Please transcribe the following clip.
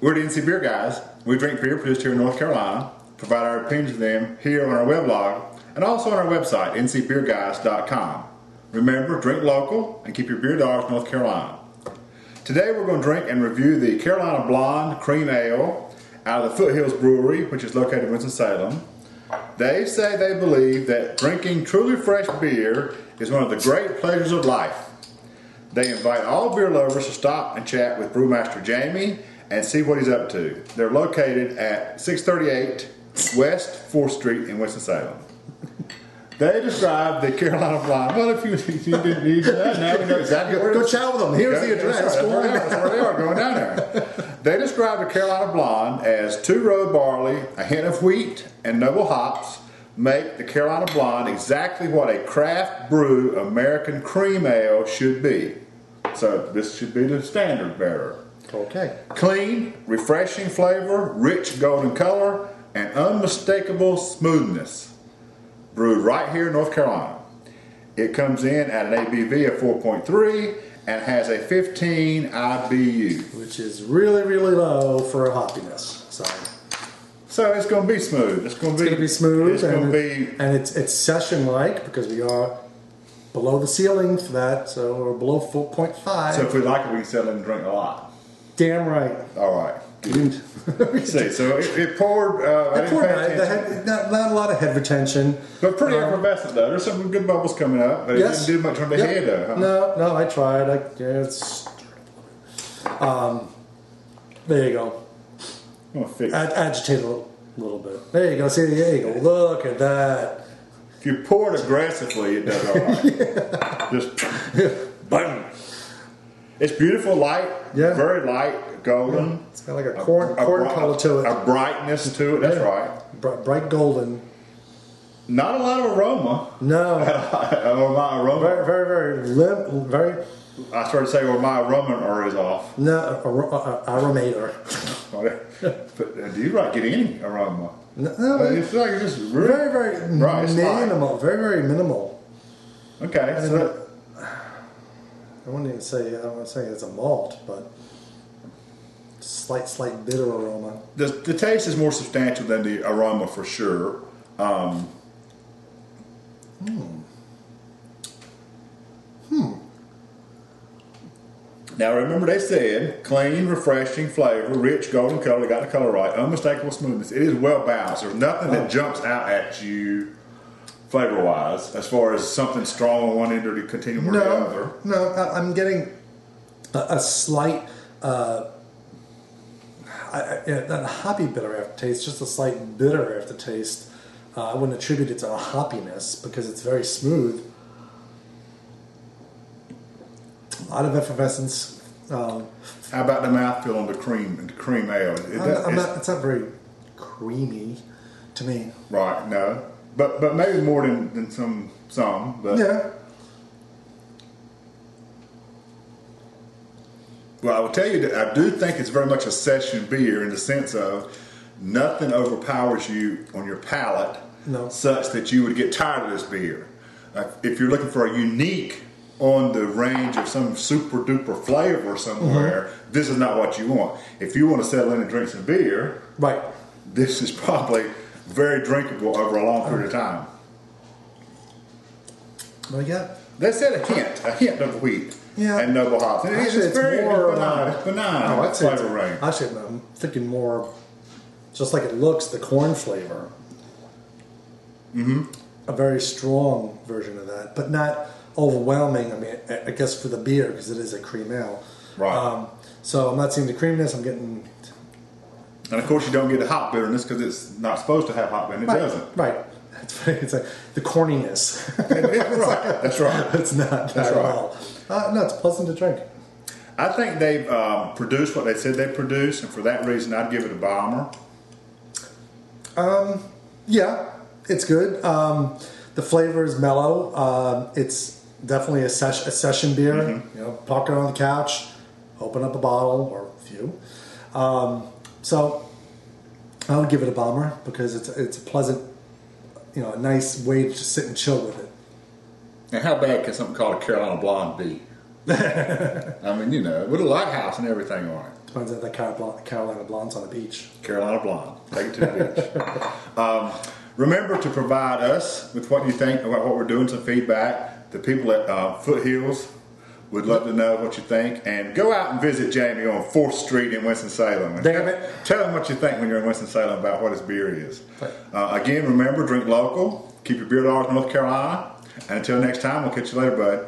We're the NC Beer Guys. We drink beer produced here in North Carolina, provide our opinions of them here on our weblog, and also on our website, ncbeerguys.com. Remember, drink local and keep your beer dollars North Carolina. Today we're going to drink and review the Carolina Blonde Cream Ale out of the Foothills Brewery, which is located in Winston-Salem. They say they believe that drinking truly fresh beer is one of the great pleasures of life. They invite all beer lovers to stop and chat with Brewmaster Jamie and see what he's up to. They're located at 638 West 4th Street in Winston-Salem. They describe the Carolina Blonde. Well, if you, if you didn't need that, now we know exactly where Go chat with them. Here's Okay, the address. right, Go on That's where they are, going down there. They describe the Carolina Blonde as two row barley, a hint of wheat, and noble hops make the Carolina Blonde exactly what a craft brew American cream ale should be. So this should be the standard bearer. Okay. Clean, refreshing flavor, rich golden color, and unmistakable smoothness. Brewed right here in North Carolina. It comes in at an ABV of 4.3 and has a 15 IBU. Which is really, really low for a hoppiness. So So it's going to be smooth. It's going to it's be going to be smooth It's and, going to be and it's it's session like because we are below the ceiling for that, so we're below 4.5. so if we like it, we can settle in and drink a lot. Damn right. All right. Let's see. So it, it poured. Uh, I That didn't poor pay guy, the head, not, not a lot of head retention. But pretty effervescent though. There's some good bubbles coming up, but Yes. it didn't do much on the Yep. head though. Huh? No, no, I tried. I, yeah, it's. Um, there you go. I'm gonna fix. Ag- agitate a little, little bit. There you go. See, there you go. Look at that. If you pour it aggressively, it does all right. Just boom. It's beautiful, light, Yeah. very light, golden. It's got like a corn A corn bri- color to it. A brightness to it. That's Yeah. right. Bri- bright golden. Not a lot of aroma. No, or my aroma. very, very, very lim, very I started to say, well, my aroma is off. no ar- ar- aromator. but uh, do you like get any aroma? No, no, Uh, it's like it's just really, very, very Right, it's light. minimal. Very, very minimal. Okay, so I wouldn't even say I wouldn't say it's a malt, but slight, slight bitter aroma. the, the taste is more substantial than the aroma for sure. Um, Now remember they said clean, refreshing flavor, rich golden color, got the color right, unmistakable smoothness. It is well balanced. There's nothing that jumps out at you flavor wise as far as something strong on one end or the continuum or the other. No, no, I- I'm getting a, a slight, uh, I, I, not a hoppy bitter aftertaste, just a slight bitter aftertaste. Uh, I wouldn't attribute it to a hoppiness because it's very smooth. A lot of effervescence. Um, How about the mouthfeel on the cream and the cream ale? Is I'm, that- I'm is- not, it's not very creamy to me. Right, no. But but maybe more than, than some some. But Yeah. Well, I will tell you that I do think it's very much a session beer in the sense of nothing overpowers you on your palate No. such that you would get tired of this beer. Uh, if you're looking for a unique on the range of some super duper flavor somewhere, Mm-hmm. this is not what you want. If you want to settle in and drink some beer, Right. this is probably very drinkable over a long period of time. Well, yeah. They said a hint, a hint of wheat Yeah. and noble hops. And it is- it's it's very more, benign. uh, it's benign Oh, I'd say flavor range. Actually, I'm thinking more, just like it looks, the corn flavor. Mm-hmm. A very strong version of that, but not overwhelming. I mean, I- I guess for the beer because it is a cream ale. Right. Um, so I'm not seeing the creaminess. I'm getting And of course, you don't get the hop bitterness because it's not supposed to have hop bitterness. It right. doesn't. Right. It's, it's like the corniness. That's right. That's right. it's not That's at right. all. Uh, no, it's pleasant to drink. I think they've um, produced what they said they produced, and for that reason, I'd give it a bomber. Um, Yeah, it's good. Um, the flavor is mellow. Um, it's definitely a, ses- a session beer. Mm-hmm. You know, park it on the couch, open up a bottle or a few. Um, so I would give it a bomber because it's it's a pleasant, you know, a nice way to sit and chill with it. And how bad can something called a Carolina Blonde be? I mean, you know, with a lighthouse and everything on it. Depends on the Carolina, Carolina Blondes on the beach. Carolina Blonde. Take it to the beach. um, remember to provide us with what you think about what we're doing, some feedback. The people at uh, Foothills would love to know what you think. And go out and visit Jamie on 4th Street in Winston-Salem. And tell, it. tell him what you think when you're in Winston-Salem about what his beer is. Uh, again, remember, drink local. Keep your beer dollars in North Carolina. And until next time, we'll catch you later, bud.